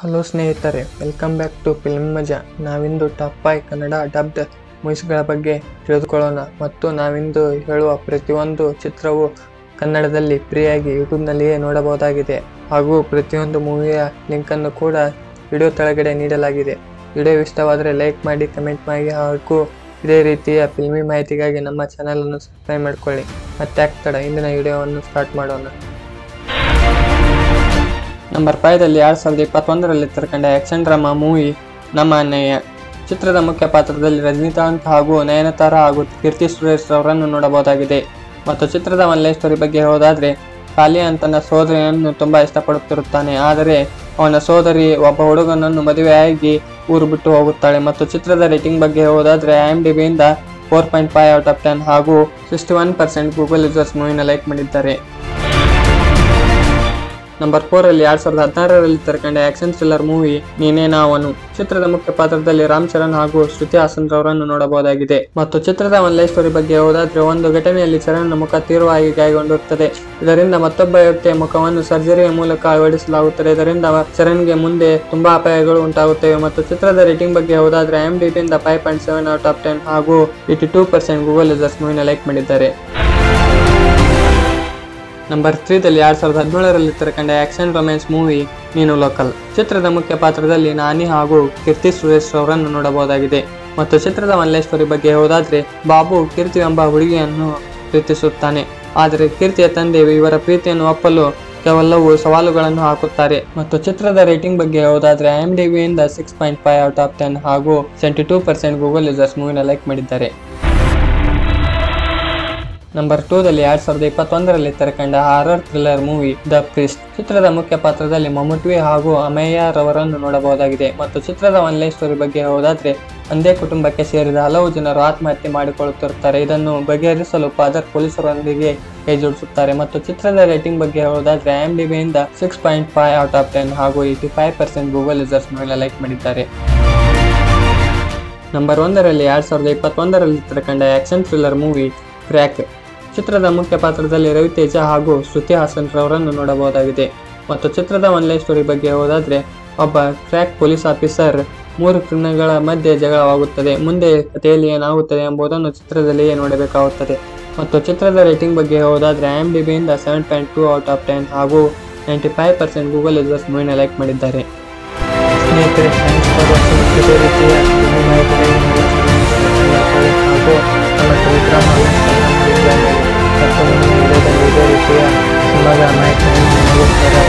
Hello ಸ್ನೇಹಿತರೆ welcome back to film ಮಜಾ ನಾವಿಂದು ಟಾಪ್ ಫೈ ಕನ್ನಡ ಡಬ್ಡ್ ಮೂವೀಸ್ಗಳ ಬಗ್ಗೆ ತಿಳಿದುಕೊಳ್ಳೋಣ. ಮತ್ತು ನಾವಿಂದು ಹೇಳುವ ಪ್ರತಿಯೊಂದು ಚಿತ್ರವು ಕನ್ನಡದಲ್ಲಿ ಫ್ರೀಯಾಗಿ ಯೂಟ್ಯೂಬ್ನಲ್ಲಿಯೇ ನೋಡಬಹುದಾಗಿದೆ. ಹಾಗೂ ಪ್ರತಿಯೊಂದು ಮೂವಿಯ ಲಿಂಕನ್ನು ಕೂಡ ವಿಡಿಯೋ ಕೆಳಗಡೆ ನೀಡಲಾಗಿದೆ. ವಿಡಿಯೋ ಇಷ್ಟವಾದರೆ ಲೈಕ್ ಮಾಡಿ ಕಮೆಂಟ್ ಮಾಡಿ, ಹಾಗೂ ಇದೇ ರೀತಿಯ ಫಿಲ್ಮಿ ಮಾಹಿತಿಗಾಗಿ ನಮ್ಮ ಚಾನಲನ್ನು ಸಬ್ಸ್ಕ್ರೈಬ್ ಮಾಡಿಕೊಳ್ಳಿ. ಮತ್ತೆ ಆಗ್ತಡ ಇಂದಿನ ವಿಡಿಯೋವನ್ನು ಸ್ಟಾರ್ಟ್ ಮಾಡೋಣ. ನಂಬರ್ ಫೈವ್ದಲ್ಲಿ ಎರಡು ಸಾವಿರದ ಇಪ್ಪತ್ತೊಂದರಲ್ಲಿ ತೆರೆಕಂಡ ಆ್ಯಕ್ಷನ್ ಡ್ರಾಮಾ ಮೂವಿ ನಮ್ಮ ಅನ್ನಯ್ಯ ಚಿತ್ರದ ಮುಖ್ಯ ಪಾತ್ರದಲ್ಲಿ ರಜನಿಕಾಂತ್ ಹಾಗೂ ನಯನತಾರ ಹಾಗೂ ಕೀರ್ತಿ ಸುರೇಶ್ ಅವರನ್ನು ನೋಡಬಹುದಾಗಿದೆ. ಮತ್ತು ಚಿತ್ರದ ಒನ್ ಸ್ಟೋರಿ ಬಗ್ಗೆ ಹೋದಾದರೆ ಕಾಲಿಯಾನ್ ತನ್ನ ಸೋದರಿಯನ್ನು ತುಂಬ ಇಷ್ಟಪಡುತ್ತಿರುತ್ತಾನೆ. ಆದರೆ, ಅವನ ಸೋದರಿ ಒಬ್ಬ ಹುಡುಗನನ್ನು ಮದುವೆಯಾಗಿ ಊರು ಬಿಟ್ಟು ಹೋಗುತ್ತಾಳೆ. ಮತ್ತು ಚಿತ್ರದ ರೇಟಿಂಗ್ ಬಗ್ಗೆ ಹೋದಾದರೆ I M D ಬಿಯಿಂದ four point five out of ten ಹಾಗೂ sixty one percent Google users ಮೂವಿನ like ಮಾಡಿದ್ದಾರೆ. ನಂಬರ್ ಫೋರ್ ಅಲ್ಲಿ ಎರಡ್ ಸಾವಿರದ ಹದಿನಾರರಲ್ಲಿ ತೆರೆಕಂಡ ಆಕ್ಷನ್ ಥ್ರಿಲ್ಲರ್ ಮೂವಿ ನೀನೇ ನಾವನು. ಚಿತ್ರದ ಮುಖ್ಯ ಪಾತ್ರದಲ್ಲಿ ರಾಮ್ ಚರಣ್ ಹಾಗೂ ಶ್ರುತಿ ಹಾಸನ್ ರವರನ್ನು ನೋಡಬಹುದಾಗಿದೆ. ಮತ್ತು ಚಿತ್ರದ ಒನ್ ಲೈಫ್ ಸ್ಟೋರಿ ಬಗ್ಗೆ ಹೋದಾದ್ರೆ ಒಂದು ಘಟನೆಯಲ್ಲಿ ಚರಣ್ ಮುಖ ತೀವ್ರವಾಗಿ ಗಾಯಗೊಂಡಿರುತ್ತದೆ. ಇದರಿಂದ ಮತ್ತೊಬ್ಬ ವ್ಯಕ್ತಿಯ ಮುಖವನ್ನು ಸರ್ಜರಿಯ ಮೂಲಕ ಅಳವಡಿಸಲಾಗುತ್ತದೆ. ಇದರಿಂದ ಚರಣ್ಗೆ ಮುಂದೆ ತುಂಬಾ ಅಪಾಯಗಳು ಉಂಟಾಗುತ್ತವೆ. ಮತ್ತು ಚಿತ್ರದ ರೇಟಿಂಗ್ ಬಗ್ಗೆ ಹೋದಾದ್ರೆ M D ಪಿಂದ five point seven out of ten ಹಾಗೂ eighty two percent Google users ಮೂವಿನ like ಮಾಡಿದ್ದಾರೆ. ನಂಬರ್ ತ್ರೀದಲ್ಲಿ ಎರಡು ಸಾವಿರದ ಹದಿನೇಳರಲ್ಲಿ ತೆರೆಕಂಡ ಆಕ್ಷನ್ ರೊಮ್ಯಾನ್ಸ್ ಮೂವಿ, ನೀನು ಲೋಕಲ್. ಚಿತ್ರದ ಮುಖ್ಯ ಪಾತ್ರದಲ್ಲಿ ನಾನಿ ಹಾಗೂ ಕೀರ್ತಿ ಸುರೇಶ್ ಅವರನ್ನು ನೋಡಬಹುದಾಗಿದೆ. ಮತ್ತು ಚಿತ್ರದ ಮಲ್ಲೇಶ್ವರಿ ಬಗ್ಗೆ ಹೋದಾದ್ರೆ ಬಾಬು ಕೀರ್ತಿ ಎಂಬ ಹುಡುಗಿಯನ್ನು ಪ್ರೀತಿಸುತ್ತಾನೆ. ಆದರೆ ಕೀರ್ತಿಯ ತಂದೆ ಇವರ ಪ್ರೀತಿಯನ್ನು ಒಪ್ಪಲು ಕೆಲವು ಸವಾಲುಗಳನ್ನು ಹಾಕುತ್ತಾರೆ. ಮತ್ತು ಚಿತ್ರದ ರೇಟಿಂಗ್ ಬಗ್ಗೆ ಹೋದಾದ್ರೆ ಐ ಎಂ ಡಿ ವಿಯಿಂದ six point five out of ten ಹಾಗೂ seventy two percent Google users ಮೂವಿನ like ಮಾಡಿದ್ದಾರೆ. ನಂಬರ್ ಟೂದಲ್ಲಿ ಎರಡ್ ಸಾವಿರದ ಇಪ್ಪತ್ತೊಂದರಲ್ಲಿ ತೆರೆಕಂಡ horror thriller movie the priest ಚಿತ್ರದ ಮುಖ್ಯ ಪಾತ್ರದಲ್ಲಿ ಮಮ್ಮುಟ್ವಿ ಹಾಗೂ ಅಮಯ್ಯ ರವರನ್ನು ನೋಡಬಹುದಾಗಿದೆ. ಮತ್ತು ಚಿತ್ರದ ಒನ್ ಲೈಫ್ ಸ್ಟೋರಿ ಬಗ್ಗೆ ಹೋದಾದ್ರೆ ಒಂದೇ ಕುಟುಂಬಕ್ಕೆ ಸೇರಿದ ಹಲವು ಜನರು ಆತ್ಮಹತ್ಯೆ ಮಾಡಿಕೊಳ್ಳುತ್ತಿರುತ್ತಾರೆ. ಇದನ್ನು ಬಗೆಹರಿಸಲು ಫಾದರ್ ಪೊಲೀಸರೊಂದಿಗೆ ಕೈ ಜೋಡಿಸುತ್ತಾರೆ. ಮತ್ತು ಚಿತ್ರದ ರೇಟಿಂಗ್ ಬಗ್ಗೆ ಹೇಳೋದಾದ್ರೆ I M D ಬಿಯಿಂದ six point five out of ten ಹಾಗೂ eighty five percent Google users ಮೇಲೆ ಲೈಕ್ ಮಾಡಿದ್ದಾರೆ. ನಂಬರ್ ಒಂದರಲ್ಲಿ ಎರಡ್ ಸಾವಿರದ ಇಪ್ಪತ್ತೊಂದರಲ್ಲಿ ತೆರೆಕಂಡ ಆಕ್ಷನ್ ಥ್ರಿಲ್ಲರ್ ಮೂವಿ ಕ್ರ್ಯಾಕ್ ಚಿತ್ರದ ಮುಖ್ಯ ಪಾತ್ರದಲ್ಲಿ ರವಿತೇಜ ಹಾಗೂ ಶ್ರುತಿ ಹಾಸನ್ ರವರನ್ನು ನೋಡಬಹುದಾಗಿದೆ. ಮತ್ತು ಚಿತ್ರದ ಒನ್ ಲೈಫ್ ಸ್ಟೋರಿ ಬಗ್ಗೆ ಹೋದಾದ್ರೆ ಒಬ್ಬ ಕ್ರ್ಯಾಕ್ ಪೊಲೀಸ್ ಆಫೀಸರ್ ಮೂರು ಕ್ರಿಮಿನಲ್ಗಳ ಮಧ್ಯೆ ಜಗಳವಾಗುತ್ತದೆ. ಮುಂದೆ ಕಥೆಯಲ್ಲಿ ಏನಾಗುತ್ತದೆ ಎಂಬುದನ್ನು ಚಿತ್ರದಲ್ಲಿಯೇ ನೋಡಬೇಕಾಗುತ್ತದೆ. ಮತ್ತು ಚಿತ್ರದ ರೇಟಿಂಗ್ ಬಗ್ಗೆ ಹೋದಾದ್ರೆ I M D ಬಿಯಿಂದ seven point two out of ten ಹಾಗೂ ninety five percent Google users ಮೂವಿನ like ಮಾಡಿದ್ದಾರೆ. ಸ್ನೇಹಿತರೆ ಲಿಂಕ್ಗಳನ್ನು ಮತ್ತು ಮುಂದಿನ ವಿಡಿಯೋದಲ್ಲಿ ಇದೇ